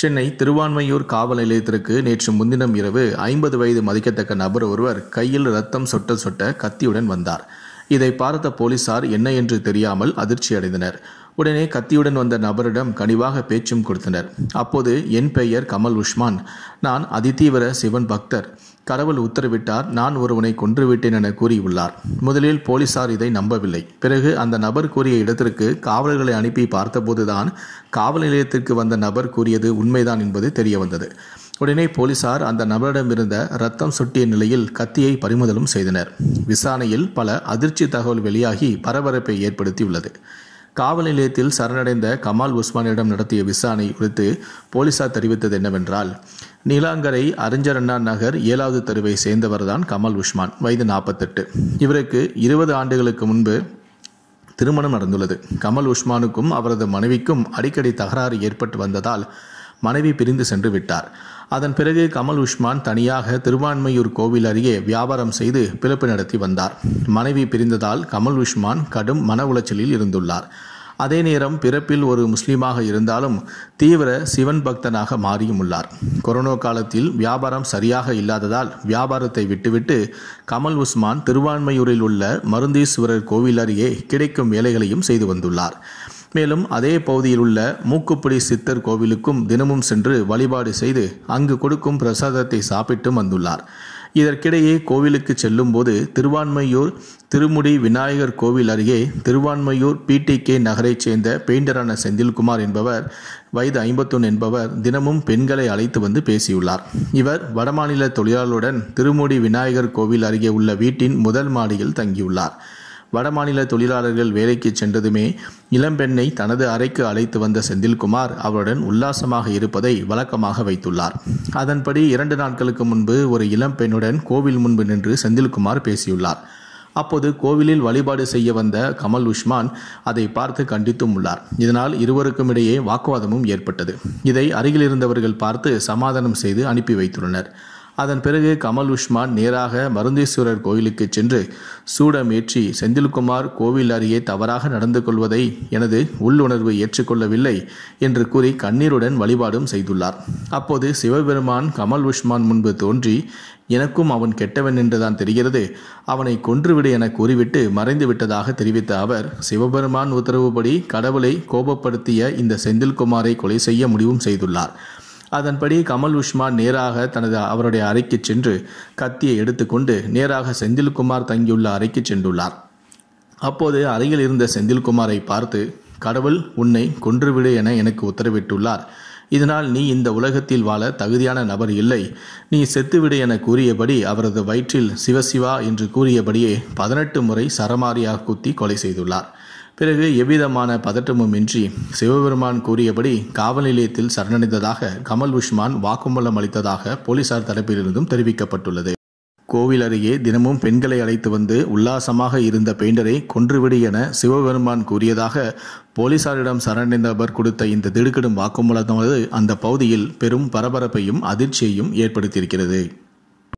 சென்னை திருவான்மையூர் காவல் நிலையத்திற்கு நேற்று முன்தினம் இரவு ஐம்பது வயது மதிக்கத்தக்க நபர் ஒருவர் கையில் ரத்தம் சொட்ட சொட்ட கத்தியுடன் வந்தார். இதை பார்த்த போலீசார் என்ன என்று தெரியாமல் அதிர்ச்சி அடைந்தனர். உடனே கத்தியுடன் வந்த நபரிடம் கனிவாக பேச்சும் கொடுத்தனர். அப்போது என் பெயர் கமல் உஷ்மான் நான் அதிதீவிர சிவன் பக்தர். கடவுள் உத்தரவிட்டார் நான் ஒருவனை கொன்றுவிட்டேன் என கூறியுள்ளார். முதலில் போலீசார் இதை நம்பவில்லை. பிறகு அந்த நபர் கூறிய இடத்திற்கு காவலர்களை அனுப்பி பார்த்தபோதுதான் காவல் நிலையத்திற்கு வந்த நபர் கூறியது உண்மைதான் என்பது தெரிய வந்தது உடனே போலீசார் அந்த நபரிடமிருந்த ரத்தம் சுட்டிய நிலையில் கத்தியை பறிமுதலும் செய்தனர். விசாரணையில் பல அதிர்ச்சி தகவல் வெளியாகி பரபரப்பை ஏற்படுத்தியுள்ளது. காவல் நிலையத்தில் சரணடைந்த கமால் உஸ்மானிடம் நடத்திய விசாரணை குறித்து போலீசார் தெரிவித்தது என்னவென்றால் நீலாங்கரை அறிஞர் அண்ணா நகர் ஏழாவது தெருவை சேர்ந்தவர்தான் கமல் உஷ்மான் வயது நாற்பத்தெட்டு. இவருக்கு இருபது ஆண்டுகளுக்கு முன்பு திருமணம் நடந்துள்ளது. கமல் உஷ்மானுக்கும் அவரது மனைவிக்கும் அடிக்கடி தகராறு ஏற்பட்டு வந்ததால் மனைவி பிரிந்து சென்று விட்டார். அதன் பிறகு கமல் உஷ்மான் தனியாக திருவான்மையூர் கோவில் அருகே வியாபாரம் செய்து பிறப்பு நடத்தி வந்தார். மனைவி பிரிந்ததால் கமல் உஷ்மான் கடும் மன உளைச்சலில் இருந்துள்ளார். அதே நேரம் பிறப்பில் ஒரு முஸ்லீமாக இருந்தாலும் தீவிர சிவன் பக்தனாக மாறியும் உள்ளார். கொரோனா காலத்தில் வியாபாரம் சரியாக இல்லாததால் வியாபாரத்தை விட்டுவிட்டு கமல் உஸ்மான் திருவான்மையூரில் உள்ள மருந்தீஸ்வரர் கோவில் அருகே கிடைக்கும் வேலைகளையும் செய்து வந்துள்ளார். மேலும் அதே பகுதியில் உள்ள மூக்குப்பிடி சித்தர் கோவிலுக்கும் தினமும் சென்று வழிபாடு செய்து அங்கு கொடுக்கும் பிரசாதத்தை சாப்பிட்டும் வந்துள்ளார். இதற்கிடையே கோவிலுக்கு செல்லும்போது திருவான்மையூர் திருமுடி விநாயகர் கோவில் அருகே திருவான்மையூர் பிடிகே நகரைச் சேர்ந்த பெயிண்டரான செந்தில்குமார் என்பவர் வயது ஐம்பத்தொன்று என்பவர் தினமும் பெண்களை அழைத்து வந்து பேசியுள்ளார். இவர் வடமாநில தொழிலாளருடன் திருமுடி விநாயகர் கோவில் அருகே உள்ள வீட்டின் முதல் மாடியில் தங்கியுள்ளார். வடமாநில தொழிலாளர்கள் வேலைக்கு சென்றதுமே இளம்பெண்ணை தனது அறைக்கு அழைத்து வந்த செந்தில்குமார் அவருடன் உல்லாசமாக இருப்பதை வழக்கமாக வைத்துள்ளார். அதன்படி இரண்டு நாட்களுக்கு முன்பு ஒரு இளம்பெண்ணுடன் கோவில் முன்பு நின்று செந்தில்குமார் பேசியுள்ளார். அப்போது கோவிலில் வழிபாடு செய்ய வந்த கமல் உஷ்மான் அதை பார்த்து கண்டித்தும் உள்ளார். இதனால் இருவருக்கும் இடையே வாக்குவாதமும் ஏற்பட்டது. இதை அருகில் இருந்தவர்கள் பார்த்து சமாதானம் செய்து அனுப்பி வைத்துள்ளனர். அதன் பிறகு கமல் உஷ்மான் நேராக மருந்தீஸ்வரர் கோயிலுக்கு சென்று சூடமேற்றி செந்தில்குமார் கோவில் அருகே தவறாக நடந்து கொள்வதை எனது உள்ளுணர்வு ஏற்றுக்கொள்ளவில்லை என்று கூறி கண்ணீருடன் வழிபாடும் செய்துள்ளார். அப்போது சிவபெருமான் கமல் உஷ்மான் முன்பு தோன்றி எனக்கும் அவன் கெட்டவன் என்றுதான் தெரிகிறது. அவனை கொன்றுவிடு என கூறிவிட்டு மறைந்து விட்டதாக தெரிவித்த அவர் சிவபெருமான் உத்தரவுப்படி கடவுளை கோபப்படுத்திய இந்த செந்தில்குமாரை கொலை செய்ய முடிவும் செய்துள்ளார். அதன்படி கமல் உஷ்மா நேராக தனது அவருடைய அறைக்கு சென்று கத்தியை எடுத்துக்கொண்டு நேராக செந்தில்குமார் தங்கியுள்ள அறைக்கு சென்றுள்ளார். அப்போது அறையில் இருந்த செந்தில்குமாரை பார்த்து கடவுள் உன்னை கொன்றுவிடு என எனக்கு உத்தரவிட்டுள்ளார். இதனால் நீ இந்த உலகத்தில் வாழ தகுதியான நபர் இல்லை. நீ செத்துவிடு என கூறியபடி அவரது வயிற்றில் சிவசிவா என்று கூறியபடியே பதினெட்டு முறை சரமாரியாக குத்தி கொலை செய்துள்ளார். பிறகு எவ்விதமான பதட்டமும் இன்றி சிவபெருமான் கூறியபடி காவல் நிலையத்தில் சரணடைந்ததாக கமல் உஷ்மான் வாக்குமூலம் அளித்ததாக போலீசார் தரப்பிலிருந்தும் தெரிவிக்கப்பட்டுள்ளது. கோவில் அருகே தினமும் பெண்களை அழைத்து வந்து உல்லாசமாக இருந்த பெயிண்டரை கொன்றுவிடு என சிவபெருமான் கூறியதாக போலீசாரிடம் சரணடைந்தவர் கொடுத்த இந்த திடுக்கிடும் வாக்குமூலமானது அந்த பகுதியில் பெரும் பரபரப்பையும் அதிர்ச்சியையும் ஏற்படுத்தியிருக்கிறது.